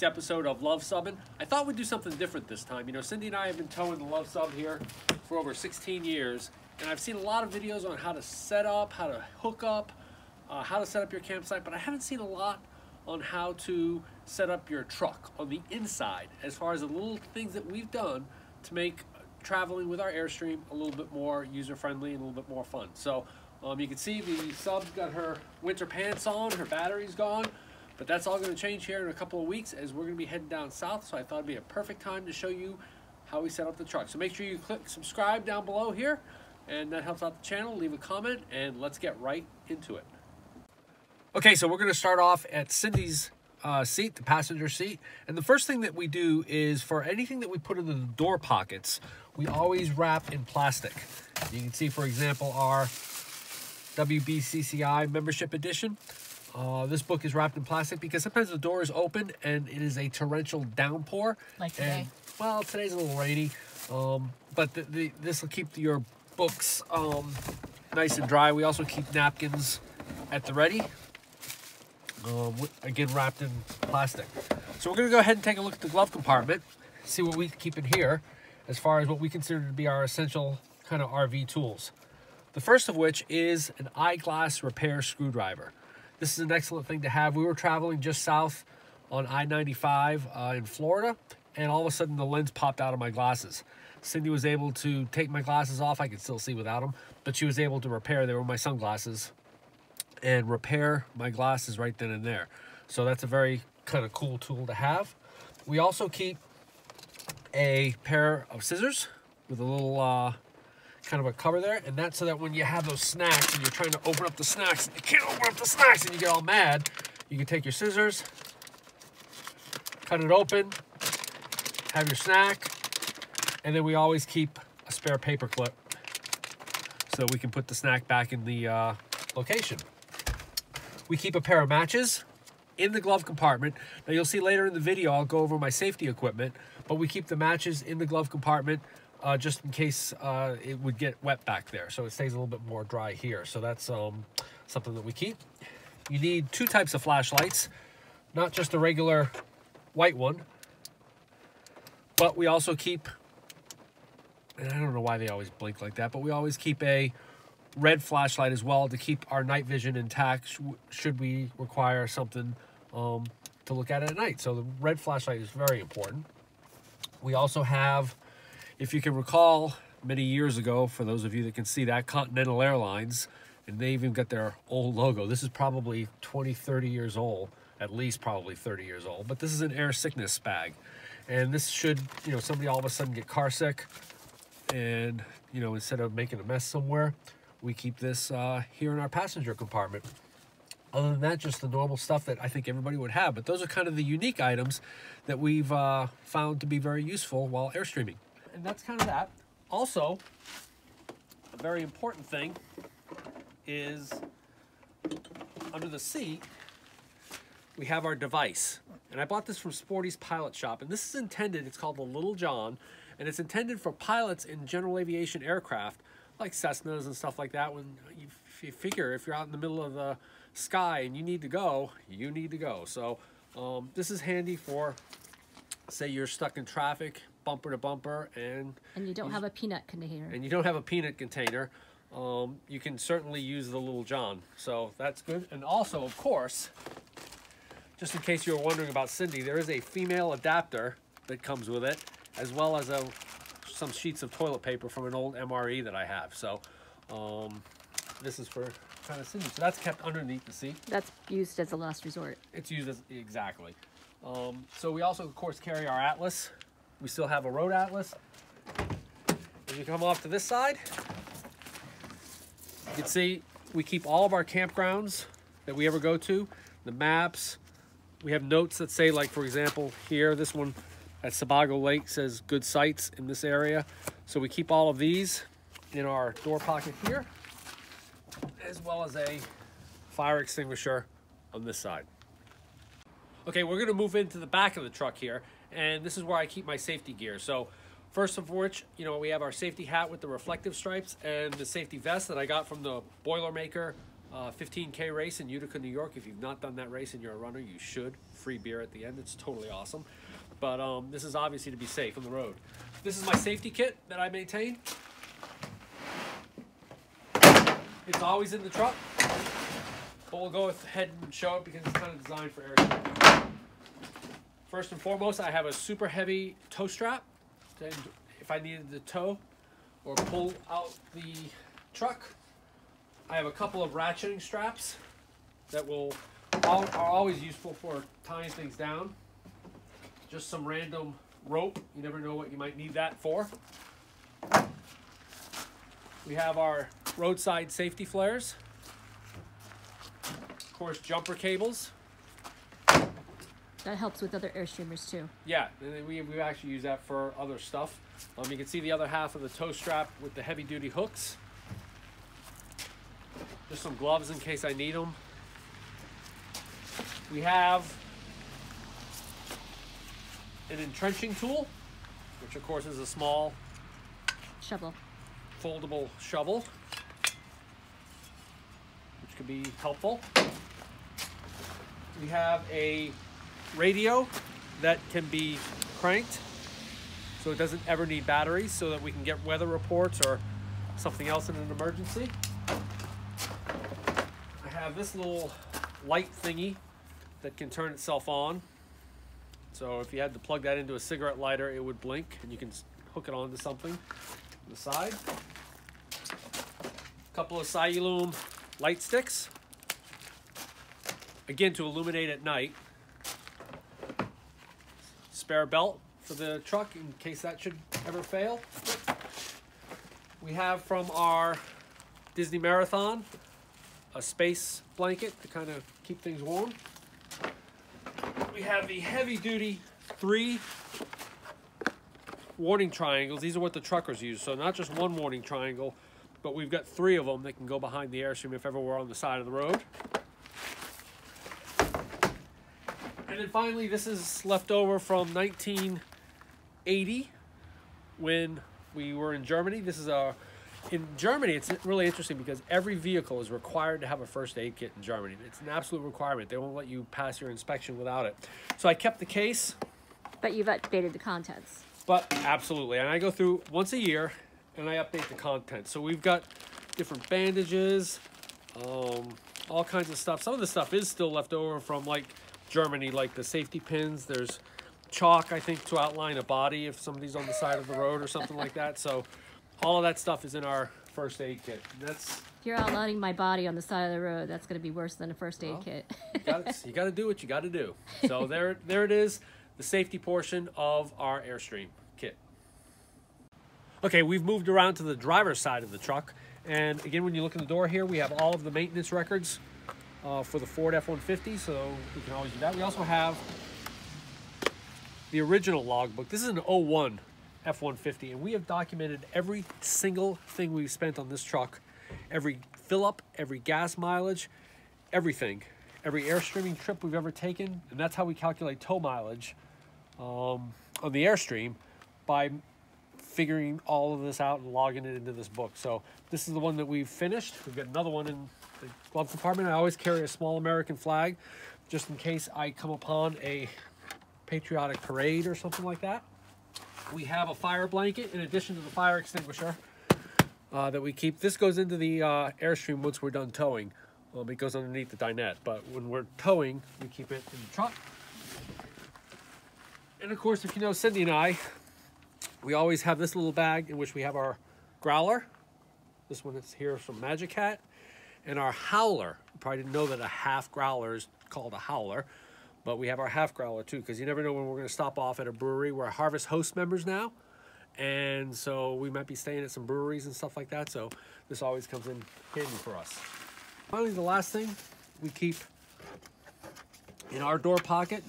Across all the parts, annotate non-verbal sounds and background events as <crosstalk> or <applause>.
week's episode of Luv Subbin. I thought we'd do something different this time. You know, Cindy and I have been towing the Luv Sub here for over 16 years, and I've seen a lot of videos on how to set up, how to hook up, uh, how to set up your campsite, but I haven't seen a lot on how to set up your truck on the inside as far as the little things that we've done to make traveling with our Airstream a little bit more user-friendly and a little bit more fun. So um, you can see the sub's got her winter pants on, her battery's gone, but that's all going to change here in a couple of weeks as we're going to be heading down south. So I thought it'd be a perfect time to show you how we set up the truck. So make sure you click subscribe down below here and that helps out the channel. Leave a comment and let's get right into it. Okay, so we're going to start off at Cindy's uh, seat, the passenger seat. And the first thing that we do is for anything that we put in the door pockets, we always wrap in plastic. You can see, for example, our WBCCI membership edition. Uh, this book is wrapped in plastic because sometimes the door is open and it is a torrential downpour. Like today. And, well, today's a little rainy, um, but the, the, this will keep your books um, nice and dry. We also keep napkins at the ready. Uh, again, wrapped in plastic. So we're going to go ahead and take a look at the glove compartment, see what we keep in here as far as what we consider to be our essential kind of RV tools. The first of which is an eyeglass repair screwdriver. This is an excellent thing to have. We were traveling just south on I-95 uh, in Florida, and all of a sudden the lens popped out of my glasses. Cindy was able to take my glasses off. I could still see without them, but she was able to repair. They were my sunglasses, and repair my glasses right then and there. So that's a very kind of cool tool to have. We also keep a pair of scissors with a little uh, kind of a cover there, and that's so that when you have those snacks and you're trying to open up the snacks, you can't open up the snacks and you get all mad, you can take your scissors, cut it open, have your snack, and then we always keep a spare paper clip so that we can put the snack back in the uh, location. We keep a pair of matches in the glove compartment. Now you'll see later in the video, I'll go over my safety equipment, but we keep the matches in the glove compartment uh, just in case uh, it would get wet back there. So it stays a little bit more dry here. So that's um, something that we keep. You need two types of flashlights, not just a regular white one, but we also keep, and I don't know why they always blink like that, but we always keep a red flashlight as well to keep our night vision intact should we require something um, to look at at night. So the red flashlight is very important. We also have if you can recall, many years ago, for those of you that can see that, Continental Airlines, and they even got their old logo. This is probably 20, 30 years old, at least probably 30 years old, but this is an air sickness bag. And this should, you know, somebody all of a sudden get car sick, and, you know, instead of making a mess somewhere, we keep this uh, here in our passenger compartment. Other than that, just the normal stuff that I think everybody would have. But those are kind of the unique items that we've uh, found to be very useful while airstreaming and that's kind of that. Also, a very important thing is under the seat, we have our device. And I bought this from Sporty's Pilot Shop. And this is intended, it's called the Little John, and it's intended for pilots in general aviation aircraft, like Cessnas and stuff like that. When you, you figure if you're out in the middle of the sky and you need to go, you need to go. So um, this is handy for, say you're stuck in traffic, bumper to bumper and and you don't have a peanut container. And you don't have a peanut container. Um, you can certainly use the little john. So that's good. And also of course just in case you were wondering about cindy there is a female adapter that comes with it as well as a some sheets of toilet paper from an old mre that i have. So um, this is for kind of cindy. So that's kept underneath the seat. That's used as a last resort. It's used as exactly. Um, so we also of course carry our atlas we still have a road atlas. As you come off to this side, you can see we keep all of our campgrounds that we ever go to, the maps. We have notes that say, like, for example, here, this one at Sebago Lake says good sites in this area. So we keep all of these in our door pocket here, as well as a fire extinguisher on this side. Okay, we're gonna move into the back of the truck here and this is where I keep my safety gear. So first of which, you know, we have our safety hat with the reflective stripes and the safety vest that I got from the Boilermaker uh, 15K race in Utica, New York. If you've not done that race and you're a runner, you should. Free beer at the end. It's totally awesome. But um, this is obviously to be safe on the road. This is my safety kit that I maintain. It's always in the truck. But we'll go ahead and show it because it's kind of designed for air. First and foremost, I have a super heavy tow strap. If I needed to tow or pull out the truck, I have a couple of ratcheting straps that will are always useful for tying things down. Just some random rope. You never know what you might need that for. We have our roadside safety flares. Of course, jumper cables. That helps with other airstreamers too. Yeah, we, we actually use that for other stuff. Um, you can see the other half of the tow strap with the heavy duty hooks. Just some gloves in case I need them. We have an entrenching tool, which of course is a small Shovel. foldable shovel, which could be helpful. We have a radio that can be cranked so it doesn't ever need batteries so that we can get weather reports or something else in an emergency. I have this little light thingy that can turn itself on. So if you had to plug that into a cigarette lighter, it would blink and you can hook it onto something on the side. A couple of Cyalume light sticks. Again, to illuminate at night. Spare belt for the truck in case that should ever fail. We have from our Disney Marathon a space blanket to kind of keep things warm. We have the heavy duty three warning triangles. These are what the truckers use. So not just one warning triangle, but we've got three of them that can go behind the airstream if ever we're on the side of the road. And then finally, this is left over from 1980 when we were in Germany. This is a in Germany. It's really interesting because every vehicle is required to have a first aid kit in Germany. It's an absolute requirement. They won't let you pass your inspection without it. So I kept the case. But you've updated the contents. But absolutely, and I go through once a year, and I update the content. So we've got different bandages, um, all kinds of stuff. Some of the stuff is still left over from like Germany, like the safety pins. There's chalk, I think, to outline a body if somebody's on the side of the road or something like that. So all of that stuff is in our first aid kit. That's If you're outlining my body on the side of the road, that's going to be worse than a first aid Well. kit. you got <laughs> you got to do what you got to do. So there there it is, the safety portion of our Airstream kit. Okay, we've moved around to the driver's side of the truck, and again, when you look in the door here, we have all of the maintenance records uh, for the Ford F-150, so we can always do that. We also have the original logbook. This is an 01 F-150, and we have documented every single thing we've spent on this truck, every fill up, every gas mileage, everything, every airstreaming trip we've ever taken, and that's how we calculate tow mileage um, on the airstream by figuring all of this out and logging it into this book. So this is the one that we've finished. We've got another one in the glove compartment. I always carry a small American flag just in case I come upon a patriotic parade or something like that. We have a fire blanket in addition to the fire extinguisher uh, that we keep. This goes into the uh, Airstream once we're done towing. Um, it goes underneath the dinette, but when we're towing, we keep it in the truck. And of course, if you know Cindy and I, we always have this little bag in which we have our growler. This one is here from Magic Hat. And our howler. You probably didn't know that a half growler is called a howler. But we have our half growler too, because you never know when we're going to stop off at a brewery. We're Harvest Host members now. And so we might be staying at some breweries and stuff like that. So this always comes in handy for us. Finally, the last thing we keep in our door pocket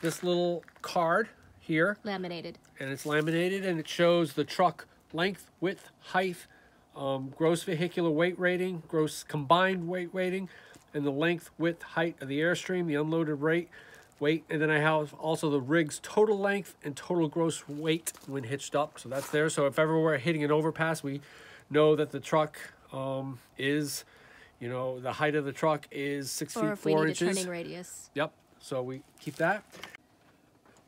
this little card here Laminated. And it's laminated and it shows the truck length, width, height, um, gross vehicular weight rating, gross combined weight rating, and the length, width, height of the airstream, the unloaded rate, weight, and then I have also the rig's total length and total gross weight when hitched up. So that's there. So if ever we're hitting an overpass, we know that the truck um, is You know, the height of the truck is six Or feet if we four need inches. a turning radius. Yep. So we keep that.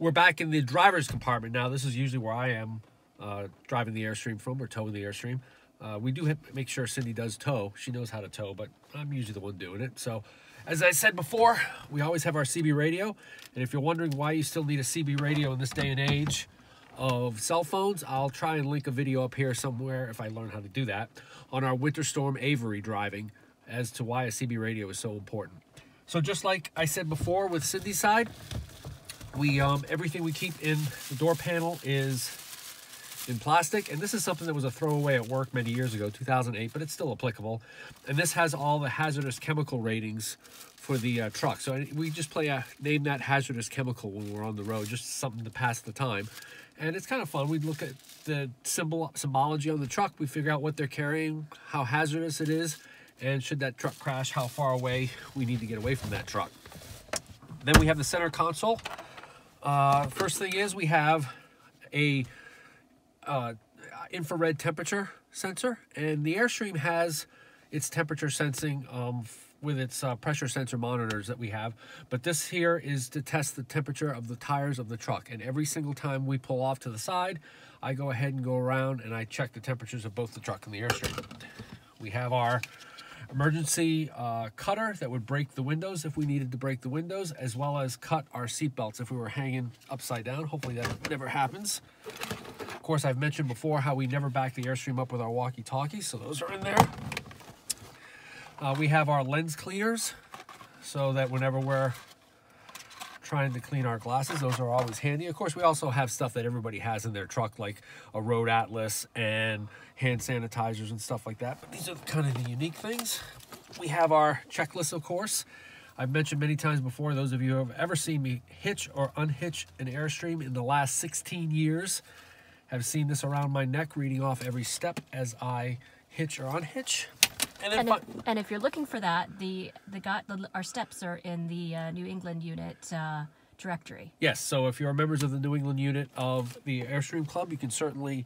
We're back in the driver's compartment now. This is usually where I am uh, driving the Airstream from or towing the Airstream. Uh, we do make sure Cindy does tow. She knows how to tow, but I'm usually the one doing it. So, as I said before, we always have our CB radio. And if you're wondering why you still need a CB radio in this day and age of cell phones, I'll try and link a video up here somewhere if I learn how to do that on our Winter Storm Avery driving as to why a CB radio is so important. So just like I said before with Cindy's side, we um, everything we keep in the door panel is in plastic, and this is something that was a throwaway at work many years ago, 2008, but it's still applicable. And this has all the hazardous chemical ratings for the uh, truck. So we just play a name that hazardous chemical when we're on the road, just something to pass the time. And it's kind of fun. We look at the symbol symbology on the truck. We figure out what they're carrying, how hazardous it is, and should that truck crash, how far away we need to get away from that truck. Then we have the center console. Uh, first thing is we have a uh, infrared temperature sensor, and the Airstream has its temperature sensing um, with its uh, pressure sensor monitors that we have. But this here is to test the temperature of the tires of the truck. And every single time we pull off to the side, I go ahead and go around and I check the temperatures of both the truck and the Airstream. We have our emergency uh, cutter that would break the windows if we needed to break the windows, as well as cut our seat belts if we were hanging upside down. Hopefully that never happens. Of course, I've mentioned before how we never back the Airstream up with our walkie-talkies, so those are in there. Uh, we have our lens cleaners, so that whenever we're trying to clean our glasses, those are always handy. Of course, we also have stuff that everybody has in their truck, like a road atlas and hand sanitizers and stuff like that. But these are kind of the unique things. We have our checklist, of course. I've mentioned many times before, those of you who have ever seen me hitch or unhitch an Airstream in the last 16 years have seen this around my neck, reading off every step as I hitch or unhitch. And then And fi- if, and if you're looking for that, the the got the, our steps are in the uh, New England unit uh, directory. Yes, so if you're members of the New England unit of the Airstream Club, you can certainly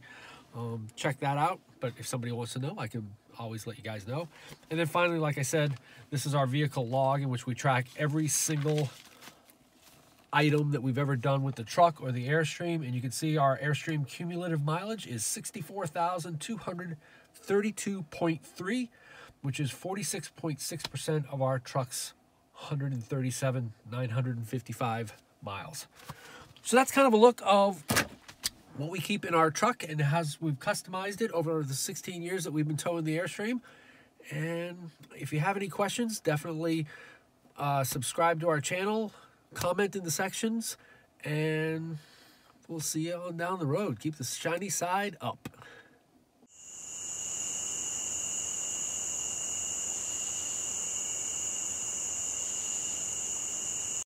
um, check that out. But if somebody wants to know, I can always let you guys know. And then finally, like I said, this is our vehicle log in which we track every single item that we've ever done with the truck or the Airstream. And you can see our Airstream cumulative mileage is 64,232.3, which is 46.6% of our truck's 137,955 miles. So that's kind of a look of what we keep in our truck and has we've customized it over the 16 years that we've been towing the Airstream. And if you have any questions, definitely uh, subscribe to our channel, comment in the sections, and we'll see you on down the road. Keep the shiny side up.